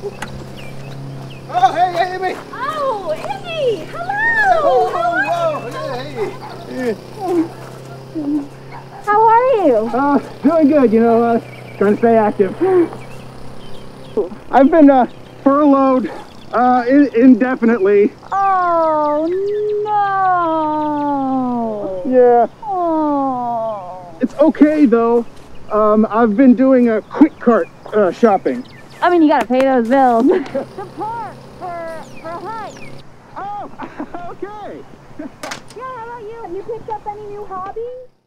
Oh, hey, hey, Oh, Amy! Hello! Oh, oh How, are oh, hey. How are you? Uh, doing good, you know, uh, trying to stay active. I've been uh, furloughed uh, in indefinitely. Oh, no! Yeah. Oh. It's okay, though. Um, I've been doing a quick cart uh, shopping. I mean, you gotta pay those bills. the park for for a hike. Oh, okay. Yeah, how about you? Have you picked up any new hobbies?